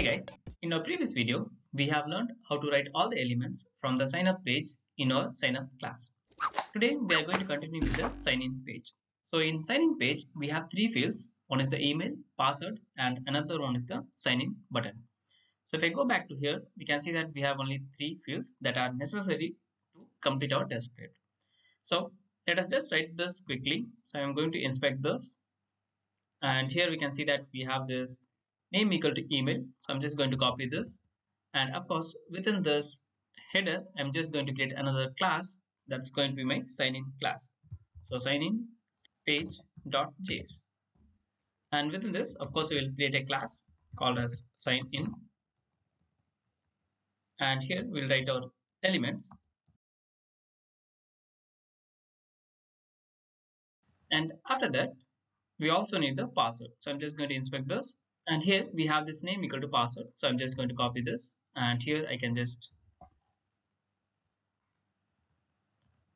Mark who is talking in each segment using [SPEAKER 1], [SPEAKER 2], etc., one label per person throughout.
[SPEAKER 1] Hey guys, in our previous video, we have learned how to write all the elements from the sign up page in our sign up class. Today, we are going to continue with the sign in page. So in sign in page, we have three fields. One is the email, password, and another one is the sign in button. So if I go back to here, we can see that we have only three fields that are necessary to complete our test script. So let us just write this quickly. So I'm going to inspect this. And here we can see that we have this name equal to email. So I'm just going to copy this. And of course, within this header, I'm just going to create another class that's going to be my sign in class. So sign in page.js. And within this, of course, we will create a class called as sign in. And here we'll write our elements. And after that, we also need the password. So I'm just going to inspect this and here we have this name equal to password. So i'm just going to copy this. And here i can just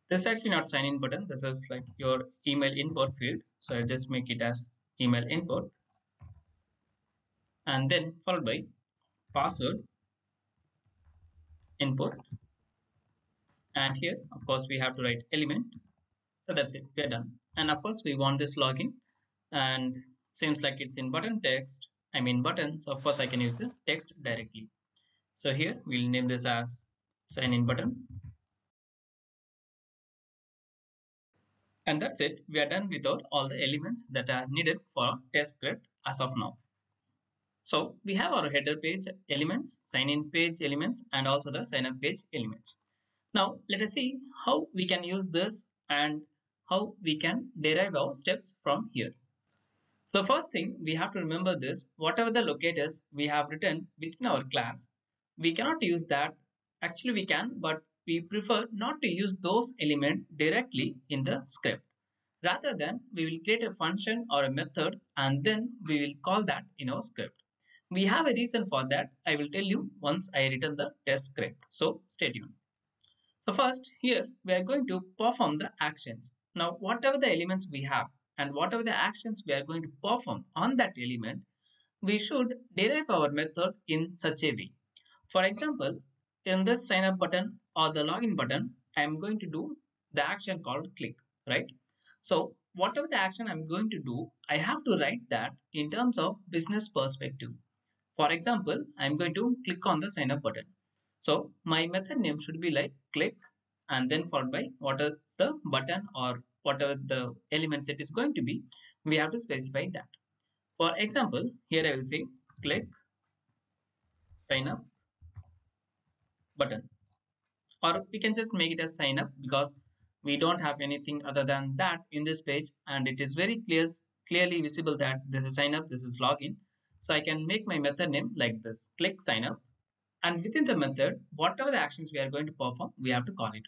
[SPEAKER 1] this is actually not sign in button. This is like your email input field. So i just make it as email input. And then followed by password input. And here of course we have to write element. So that's it. We are done. And of course we want this login. And seems like it's in button text I mean button. So of course I can use the text directly. So here we'll name this as sign in button. And that's it. We are done without all the elements that are needed for test script as of now. So we have our header page elements, sign in page elements, and also the sign up page elements. Now let us see how we can use this and how we can derive our steps from here. So first thing we have to remember this, whatever the locators we have written within our class, we cannot use that. Actually we can, but we prefer not to use those elements directly in the script. Rather than we will create a function or a method and then we will call that in our script. We have a reason for that. I will tell you once I return the test script. So stay tuned. So first here we are going to perform the actions. Now whatever the elements we have and whatever the actions we are going to perform on that element, we should derive our method in such a way. For example, in this sign up button or the login button, I am going to do the action called click, right? So whatever the action I'm going to do, I have to write that in terms of business perspective. For example, I'm going to click on the sign up button. So my method name should be like click and then followed by what is the button or whatever the elements it is going to be, we have to specify that. For example, here I will say click sign up button. Or we can just make it as sign up because we don't have anything other than that in this page and it is very clear clearly visible that this is sign up this is login. So i can make my method name like this click sign up. And within the method whatever the actions we are going to perform we have to call it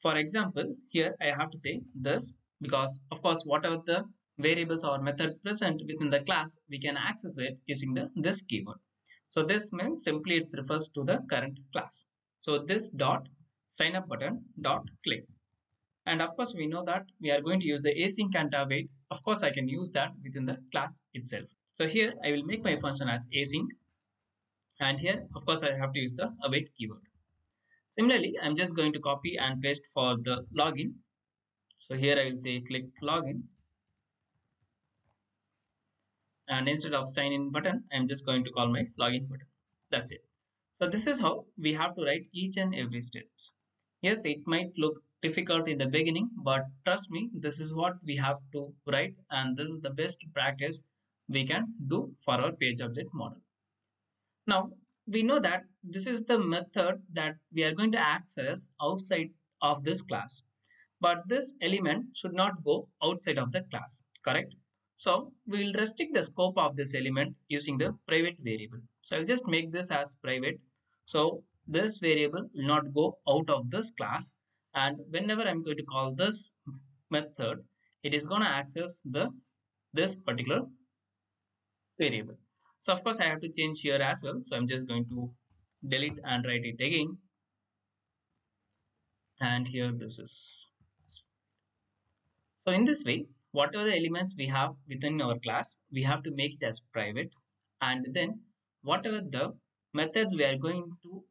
[SPEAKER 1] for example, here I have to say this because of course whatever the variables or method present within the class, we can access it using the this keyword. So this means simply it refers to the current class. So this dot sign up button dot click. And of course, we know that we are going to use the async and await. Of course, I can use that within the class itself. So here I will make my function as async. And here, of course, I have to use the await keyword. Similarly, I'm just going to copy and paste for the login. So here I will say click login. And instead of sign in button, I'm just going to call my login button. That's it. So this is how we have to write each and every steps. Yes, it might look difficult in the beginning, but trust me, this is what we have to write and this is the best practice we can do for our page object model. Now, we know that this is the method that we are going to access outside of this class. But this element should not go outside of the class, correct? So we will restrict the scope of this element using the private variable. So I'll just make this as private. So this variable will not go out of this class. And whenever I'm going to call this method, it is going to access the this particular variable. So of course I have to change here as well. So I'm just going to delete and write it again. And here this is. So in this way, whatever the elements we have within our class, we have to make it as private. And then whatever the methods we are going to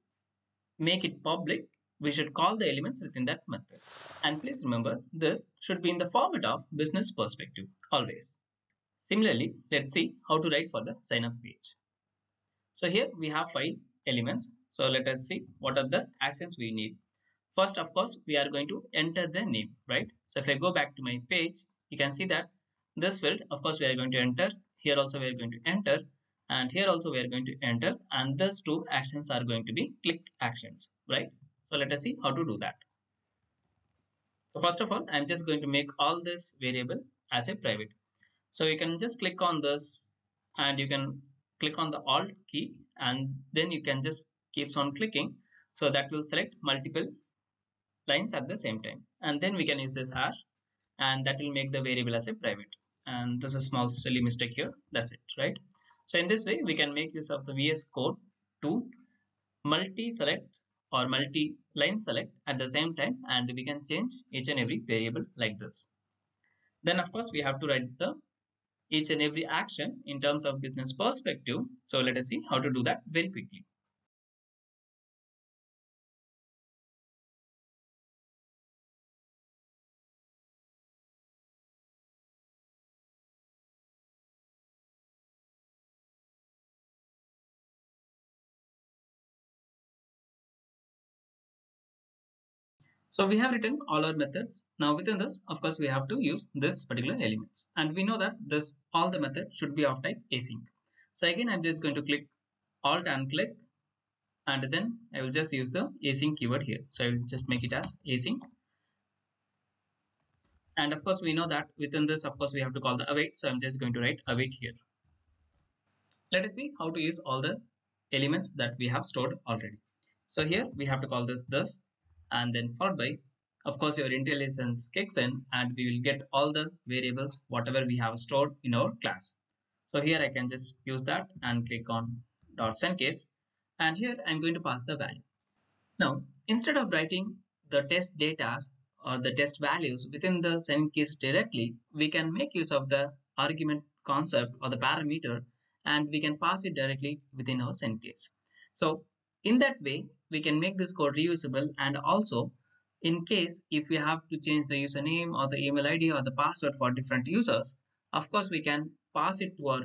[SPEAKER 1] make it public, we should call the elements within that method. And please remember, this should be in the format of business perspective always. Similarly, let's see how to write for the sign up page. So here we have five elements. So let us see what are the actions we need. First, of course, we are going to enter the name, right? So if I go back to my page, you can see that this field, of course, we are going to enter. Here also we are going to enter and here also we are going to enter and these two actions are going to be click actions, right? So let us see how to do that. So first of all, I'm just going to make all this variable as a private. So you can just click on this and you can click on the alt key and then you can just keeps on clicking. So that will select multiple lines at the same time. And then we can use this hash and that will make the variable as a private. And this is a small silly mistake here. That's it, right? So in this way, we can make use of the VS Code to multi-select or multi-line select at the same time and we can change each and every variable like this. Then of course we have to write the each and every action in terms of business perspective. So let us see how to do that very quickly. So we have written all our methods. Now within this, of course, we have to use this particular elements. And we know that this all the method should be of type async. So again, I'm just going to click alt and click and then I will just use the async keyword here. So I will just make it as async. And of course, we know that within this, of course, we have to call the await. So I'm just going to write await here. Let us see how to use all the elements that we have stored already. So here we have to call this this and then followed by of course your IntelliSense kicks in and we will get all the variables whatever we have stored in our class. So here i can just use that and click on dot send keys. And here i'm going to pass the value. Now instead of writing the test data or the test values within the send keys directly we can make use of the argument concept or the parameter and we can pass it directly within our send keys. So in that way we can make this code reusable. And also in case if we have to change the username or the email id or the password for different users of course we can pass it to our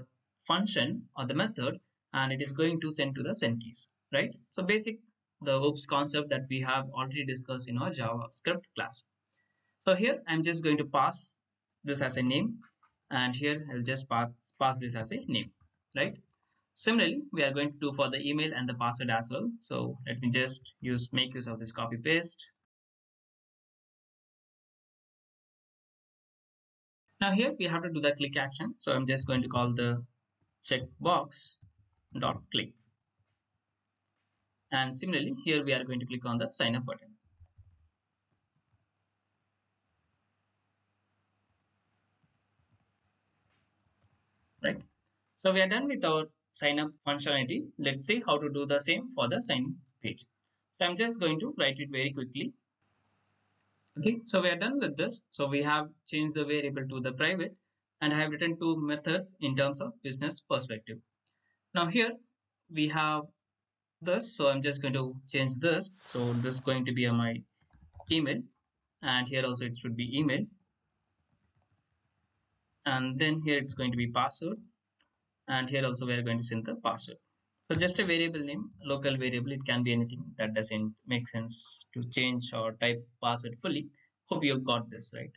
[SPEAKER 1] function or the method and it is going to send to the send keys right? So basic the oops concept that we have already discussed in our javascript class. So here i'm just going to pass this as a name and here i'll just pass pass this as a name right Similarly, we are going to do for the email and the password as well. So let me just use make use of this copy paste. Now here we have to do the click action. So I'm just going to call the checkbox dot click. And similarly, here we are going to click on the sign up button. Right. So we are done with our sign up functionality. Let's see how to do the same for the sign page. So I'm just going to write it very quickly. Okay, so we are done with this. So we have changed the variable to the private and I have written two methods in terms of business perspective. Now here we have this. So I'm just going to change this. So this is going to be my email and here also it should be email. And then here it's going to be password and here also we are going to send the password. So just a variable name local variable it can be anything that doesn't make sense to change or type password fully. Hope you got this right?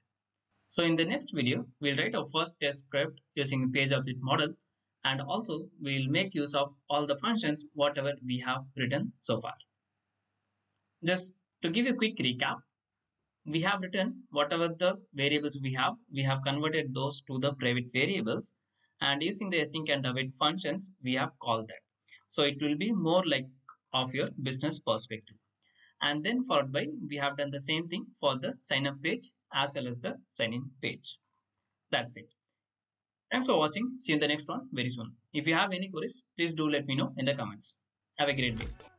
[SPEAKER 1] So in the next video we'll write our first test script using page object model and also we'll make use of all the functions whatever we have written so far. Just to give you a quick recap we have written whatever the variables we have we have converted those to the private variables and using the async and await functions we have called that. So it will be more like of your business perspective. And then followed by we have done the same thing for the sign up page as well as the sign in page. That's it. Thanks for watching. See you in the next one very soon. If you have any queries please do let me know in the comments. Have a great day